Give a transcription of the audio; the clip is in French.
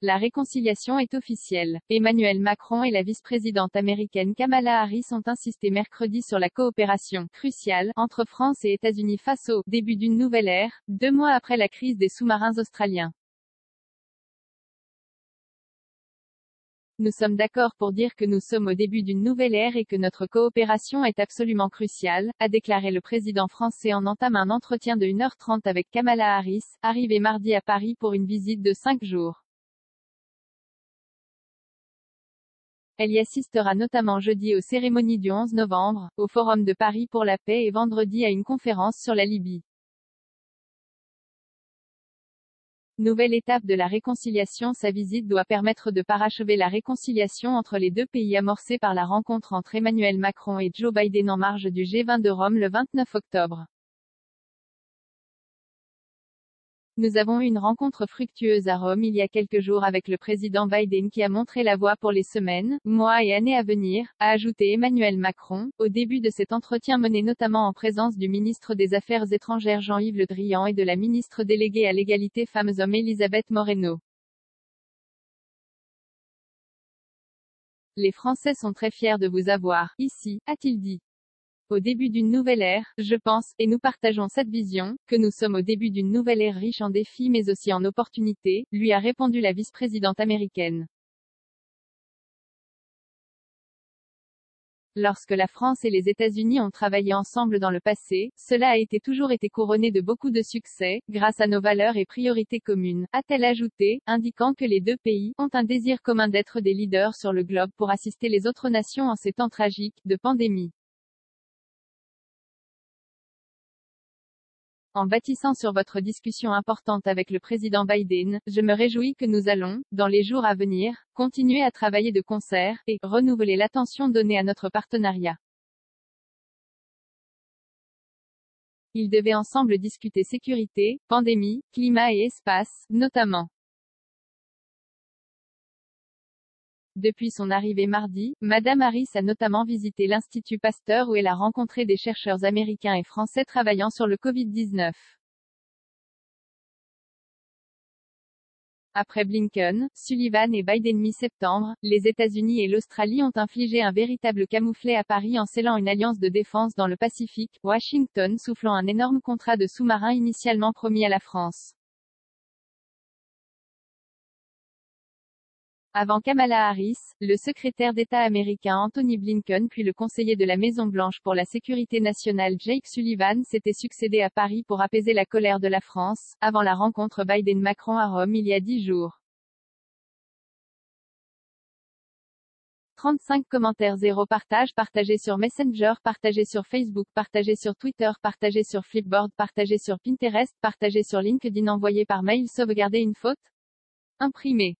La réconciliation est officielle. Emmanuel Macron et la vice-présidente américaine Kamala Harris ont insisté mercredi sur la coopération cruciale entre France et États-Unis face au début d'une nouvelle ère, deux mois après la crise des sous-marins australiens. Nous sommes d'accord pour dire que nous sommes au début d'une nouvelle ère et que notre coopération est absolument cruciale, a déclaré le président français en entame un entretien de 1h30 avec Kamala Harris, arrivé mardi à Paris pour une visite de cinq jours. Elle y assistera notamment jeudi aux cérémonies du 11 novembre, au Forum de Paris pour la paix et vendredi à une conférence sur la Libye. Nouvelle étape de la réconciliation Sa visite doit permettre de parachever la réconciliation entre les deux pays amorcée par la rencontre entre Emmanuel Macron et Joe Biden en marge du G20 de Rome le 29 octobre. Nous avons une rencontre fructueuse à Rome il y a quelques jours avec le président Biden qui a montré la voie pour les semaines, mois et années à venir, a ajouté Emmanuel Macron, au début de cet entretien mené notamment en présence du ministre des Affaires étrangères Jean-Yves Le Drian et de la ministre déléguée à l'égalité femmes-hommes Elisabeth Moreno. Les Français sont très fiers de vous avoir, ici, a-t-il dit au début d'une nouvelle ère, je pense, et nous partageons cette vision, que nous sommes au début d'une nouvelle ère riche en défis mais aussi en opportunités, lui a répondu la vice-présidente américaine. Lorsque la France et les États-Unis ont travaillé ensemble dans le passé, cela a été toujours été couronné de beaucoup de succès, grâce à nos valeurs et priorités communes, a-t-elle ajouté, indiquant que les deux pays ont un désir commun d'être des leaders sur le globe pour assister les autres nations en ces temps tragiques de pandémie. En bâtissant sur votre discussion importante avec le président Biden, je me réjouis que nous allons, dans les jours à venir, continuer à travailler de concert, et renouveler l'attention donnée à notre partenariat. Ils devaient ensemble discuter sécurité, pandémie, climat et espace, notamment. Depuis son arrivée mardi, Madame Harris a notamment visité l'Institut Pasteur où elle a rencontré des chercheurs américains et français travaillant sur le Covid-19. Après Blinken, Sullivan et Biden mi-septembre, les États-Unis et l'Australie ont infligé un véritable camouflet à Paris en scellant une alliance de défense dans le Pacifique, Washington soufflant un énorme contrat de sous-marins initialement promis à la France. Avant Kamala Harris, le secrétaire d'État américain Anthony Blinken puis le conseiller de la Maison-Blanche pour la sécurité nationale Jake Sullivan s'étaient succédés à Paris pour apaiser la colère de la France, avant la rencontre Biden-Macron à Rome il y a dix jours. 35 commentaires 0 partage partagé sur Messenger partagé sur Facebook partagé sur Twitter partagé sur Flipboard partagé sur Pinterest partagé sur LinkedIn envoyé par mail sauvegarder une faute? Imprimé